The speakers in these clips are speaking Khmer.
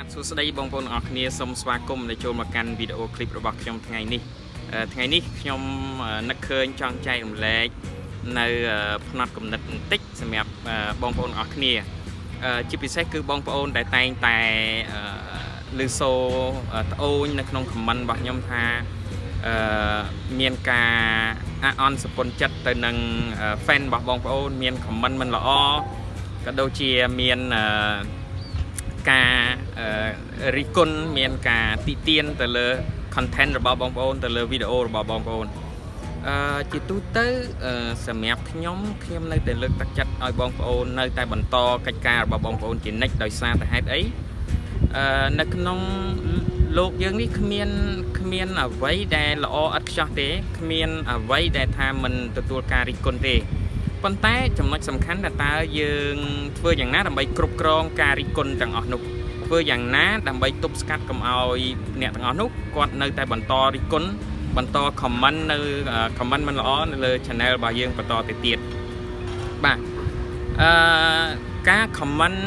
បាទសួស្តីបងប្អូនទាំងអស់គ្នាសូមស្វាគមន៍ដែលចូលមកកាន់វីដេអូឃ្លីបរបស់ខ្ញុំថ្ងៃនេះថ្ងៃនេះខ្ញុំនឹកឃើញចង់ចែករំលែកនៅផ្នែកកំណត់បន្តិចសម្រាប់បងប្អូនទាំងអស់គ្នាជាពិសេសគឺបងប្អូនដែលតែងតែឮសូរត្អូញនៅក្នុងខមមិនរបស់ខ្ញុំថាអឺមានការអអន់សពុនចិត្តទៅនឹង fan របស់បងប្អូន មានខមមិនមិនល្អក៏ដូចជាមានអឺ ការរិះគន់មានការទីទានទៅលើ content របស់បងប្អូនទៅលើវីដេអូរបស់បងប្អូនអឺជាទូទៅសម្រាប់ខ្ញុំខ្ញុំនៅតែលើកទឹកចិត្តឲ្យបងប្អូននៅតែបន្តកិច្ចការរបស់បងប្អូនជានិច្ចដោយសារតែហេតុអីអឺនៅក្នុងលោកយើងនេះគ្មានគ្មានអ្វីដែលល្អឥតខ្ចោះទេគ្មានអ្វីដែលថាមិនទទួលការរិះគន់ទេ ប៉ុន្តែចំណុចសំខាន់ដែលតើយើងធ្វើយ៉ាងណាដើម្បីគ្រប់គ្រងការរិះគន់ទាំងអស់នោះធ្វើយ៉ាងណាដើម្បីទប់ស្កាត់កុំឲ្យអ្នកទាំងអស់នោះគាត់នៅតែបន្តរិះគន់បន្ត comment នៅ comment មិនល្អនៅលើ channel របស់យើងបន្តទៅទៀតបាទអឺការ comment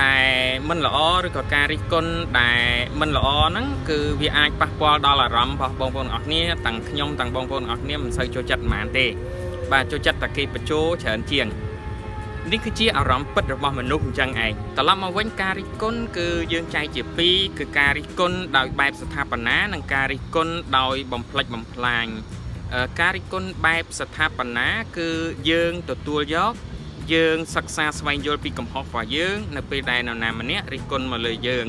ដែលមិនល្អឬក៏ការរិះគន់ដែលមិនល្អហ្នឹងគឺវាអាចប៉ះពាល់ដល់អារម្មណ៍របស់បងប្អូនអរគ្នាទាំងខ្ញុំទាំងបងប្អូនអរគ្នាមិនសូវចូលចិត្តប៉ុន្មានទេ បាទចូលចិត្តតែគេបញ្ជោច្រើនជាងនេះគឺជាអារម្មណ៍ពិតរបស់មនុស្សអញ្ចឹងឯងត្រឡប់មកវិញការរិះគន់គឺយើងចែកជាពីរគឺការរិះគន់ដោយបែបស្ថាបនានិងការរិះគន់ដោយបំផ្លិចបំផ្លាញការរិះគន់បែបស្ថាបនាគឺយើងទទួលយកយើងសិក្សាស្វែងយល់ពីកំហុសរបស់យើង នៅពេលដែលនរណាម្នាក់រិះគន់មកលើយើង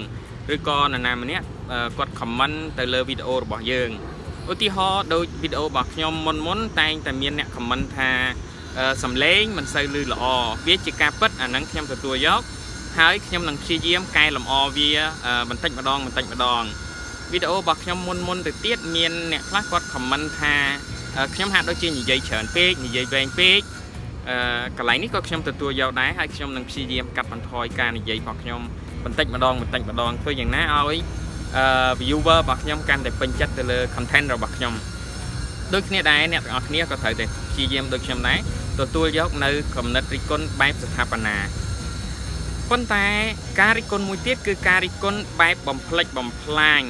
ឬក៏នរណាម្នាក់គាត់ខមមិនទៅលើវីដេអូរបស់យើង ឧទាហរណ៍ដូចវីដេអូរបស់ខ្ញុំមុនមុនតែងតែមានអ្នកខមមិនថាសំឡេងមិនសូវឮល្អវាជាការពិតអានឹងខ្ញុំទទួលយកហើយខ្ញុំនឹងព្យាយាមកែលម្អវាបន្តិចម្ដងបន្តិចម្ដងវីដេអូរបស់ខ្ញុំមុនមុនទៅទៀតមានអ្នកខ្លះគាត់ខមមិនថាខ្ញុំហាក់ដូចជានិយាយច្រើនពេកនិយាយវែងពេកអឺកន្លែងនេះក៏ខ្ញុំទទួលយកដែរហើយខ្ញុំនឹងព្យាយាមកាត់បន្ថយការនិយាយរបស់ខ្ញុំបន្តិចម្ដងបន្តិចម្ដងធ្វើយ៉ាងណាឲ្យអឺ viewer របស់ខ្ញុំកាន់តែពេញចិត្តទៅលើ content របស់ខ្ញុំដូចគ្នាដែរអ្នកទាំងអស់គ្នាក៏ត្រូវតែព្យាយាមដូចខ្ញុំដែរទទួលយកនៅគំនិតរិះគន់បែបស្ថាបនាប៉ុន្តែការរិះគន់មួយទៀតគឺការរិះគន់បែបបំផ្លិចបំផ្លាញ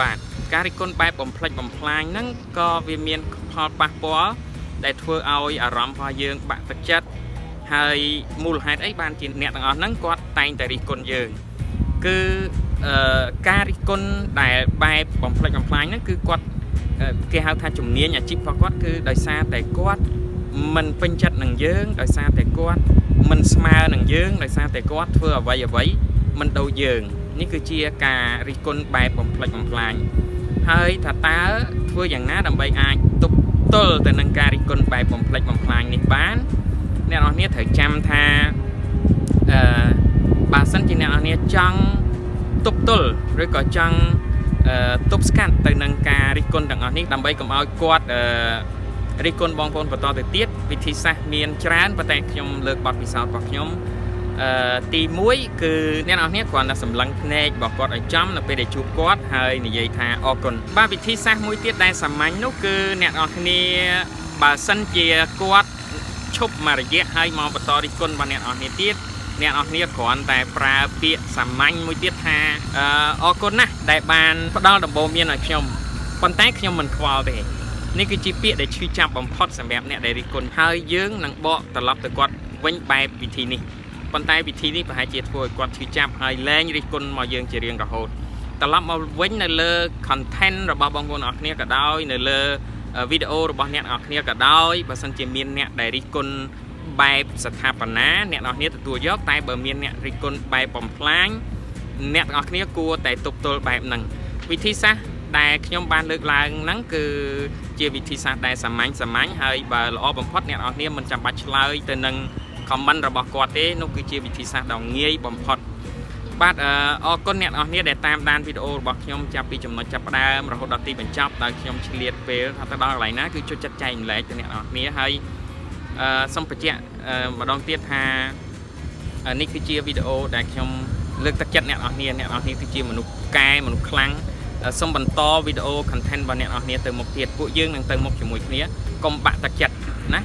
បាទការរិះគន់បែបបំផ្លិចបំផ្លាញហ្នឹងក៏វាមានផលប៉ះពាល់ដែលធ្វើឲ្យអារម្មណ៍របស់យើងបាក់ទឹកចិត្តហើយមូលហេតុអីបានជាអ្នកទាំងអស់ហ្នឹងគាត់តែងតែរិះគន់យើងគឺអឺ ការរិះគន់ដែលបែបបំផ្លិចបំផ្លាញហ្នឹងគឺគាត់គេហៅថាជំនាញអាជីពរបស់គាត់គឺដោយសារតែគាត់មិនពេញចិត្តនឹងយើងដោយសារតែគាត់មិនស្មើនឹងយើងដោយសារតែគាត់ធ្វើអ្វីអ្វីមិនដូចយើងនេះគឺជាការរិះគន់បែបបំផ្លិចបំផ្លាញហើយថាតើធ្វើយ៉ាងណាដើម្បីអាចទប់ទល់ទៅនឹងការរិះគន់បែបបំផ្លិចបំផ្លាញនេះបានអ្នកនរគ្នាត្រូវចាំថាអឺបើសិនជាអ្នកនរគ្នាចង់ ទប់ទល់ឬក៏ចង់ទប់ស្កាត់ទៅនឹងការរិះគន់ទាំងអស់នេះដើម្បីកុំឲ្យគាត់អឺរិះគន់បងប្អូនបន្តទៅទៀតវិធីសាស្ត្រមានច្រើនប៉ុន្តែខ្ញុំលើកបទពិសោធន៍របស់ខ្ញុំអឺទី1គឺអ្នកនរគ្នាគ្រាន់តែសម្លឹងភ្នែករបស់គាត់ឲ្យចំនៅពេលដែលជួបគាត់ហើយនិយាយថាអរគុណបាទវិធីសាស្ត្រមួយទៀតដែលសាមញ្ញនោះគឺអ្នកនរគ្នាបើសិនជាគាត់ឈប់មករយៈហើយមកបន្តរិះគន់របស់អ្នកនរគ្នាទៀត អ្នកនរគ្នាគ្រាន់តែប្រើពាក្យសាមញ្ញមួយទៀតថាអរគុណណាស់ដែលបានផ្ដល់ដំបូន្មានឲ្យខ្ញុំប៉ុន្តែខ្ញុំមិនខ្វល់ទេនេះគឺជាពាក្យដែលឈឺចាប់បំផុតសម្រាប់អ្នកដែលរិះគន់ហើយយើងនឹងបកត្រឡប់ទៅគាត់វិញបែបវិធីនេះប៉ុន្តែវិធីនេះប្រហែលជាធ្វើឲ្យគាត់ឈឺចាប់ហើយលែងរិះគន់មកយើងជារៀងរហូតត្រឡប់មកវិញនៅលើ content របស់បងប្អូនអរគ្នាក៏ដោយនៅលើវីដេអូរបស់អ្នកនរគ្នាក៏ដោយបើសិនជាមានអ្នកដែលរិះគន់ បែបស្ថាបនាអ្នកនរគ្នាទទួលយកតែបើមានអ្នករិះគន់បែបបំផ្លាញអ្នកទាំងអស់គ្នាគួរតែទប់ទល់បែបហ្នឹងវិធីសាស្ត្រដែលខ្ញុំបានលើកឡើងហ្នឹងគឺជាវិធីសាស្ត្រដែលសាមញ្ញសាមញ្ញហើយបើល្អបំផុតអ្នកនរគ្នាមិនចាំបាច់ឆ្លើយទៅនឹង comment របស់គាត់ទេនោះគឺជាវិធីសាស្ត្រដ៏ងាយបំផុតបាទអរគុណអ្នកនរគ្នាដែលតាមដានវីដេអូរបស់ខ្ញុំចាប់ពីចំណុចចាប់ផ្ដើមរហូតដល់ទីបញ្ចប់ដោយខ្ញុំឆ្លៀតពេលថាទៅដល់កន្លែងណាគឺជួយចាត់ចែងម្លែកទៅអ្នកនរគ្នាហើយអឺ សូមបញ្ជាក់ម្ដងទៀតថានេះគឺជាវីដេអូដែលខ្ញុំលើកទឹកចិត្តអ្នកនរគ្នាអ្នកនរគ្នាគឺជាមនុស្សកែមនុស្សខ្លាំងសូមបន្តវីដេអូ content របស់អ្នកនរគ្នាទៅមុខទៀតពួកយើងនឹងទៅមុខជាមួយគ្នាកុំបាក់ទឹកចិត្តណា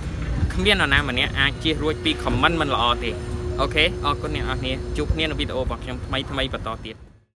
គ្មាននរណាម្នាក់អាចជៀសរួចពី comment មិនល្អទេអូខេអរគុណអ្នកនរគ្នាជួបគ្នានៅវីដេអូរបស់ខ្ញុំថ្មីថ្មីបន្តទៀត